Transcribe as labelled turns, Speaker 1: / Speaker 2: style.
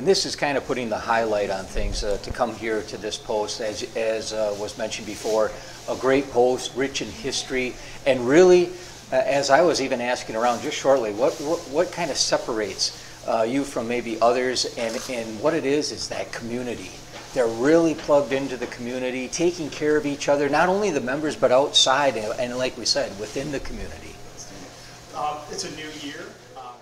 Speaker 1: And this is kind of putting the highlight on things uh, to come here to this post, as, as uh, was mentioned before, a great post, rich in history, and really, uh, as I was even asking around just shortly, what, what, what kind of separates uh, you from maybe others? And, and what it is, is that community. They're really plugged into the community, taking care of each other, not only the members, but outside, and, and like we said, within the community.
Speaker 2: Um, it's a new year. Um,